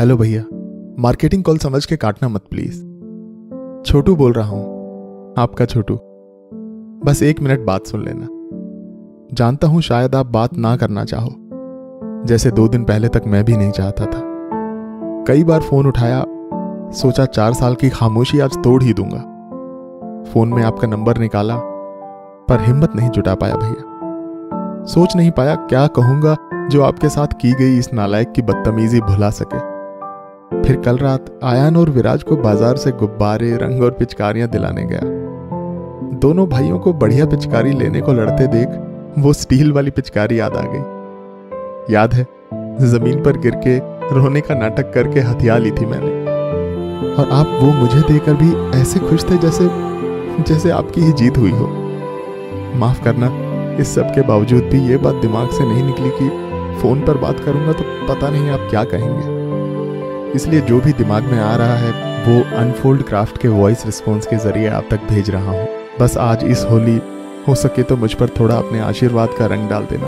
Hello भैया, marketing call समझ के काटना मत प्लीज़। छोटू बोल रहा हूँ। आपका छोटू। बस एक मिनट बात सुन लेना। जानता हूँ शायद आप बात ना करना चाहो। जैसे दो दिन पहले तक मैं भी नहीं चाहता था। कई बार फ़ोन उठाया, सोचा चार साल की खामोशी आज तोड़ ही दूँगा। फ़ोन में आपका नंबर निकाला, पर हिम्मत नहीं जुटा पाया भैया। सोच नहीं पाया क्या कहूँगा जो आपके साथ की गई इस नालायक की बदतमीजी भुला सके। फिर कल रात आयान और विराज को बाज़ार से गुब्बारे, रंग और पिचकारियाँ दिलाने गया। दोनों भाइयों को बढ़िया पिचकारी लेने को लड़ते देख वो स्टील वाली पिचकारी याद आ गई। याद है, ज़मीन पर गिर के रोने का नाटक करके हथिया ली थी मैंने। और आप वो मुझे देकर भी ऐसे खुश थे जैसे जैसे आपकी ही जीत हुई हो। माफ़ करना, इस सब के बावजूद भी ये बात दिमाग से नहीं निकली कि फ़ोन पर बात करूँगा तो पता नहीं आप क्या कहेंगे। इसलिए जो भी दिमाग में आ रहा है, वो अनफोल्ड क्राफ्ट के वॉइस रिस्पॉन्स के ज़रिए आप तक भेज रहा हूँ। बस आज इस होली, हो सके तो मुझ पर थोड़ा अपने आशीर्वाद का रंग डाल देना।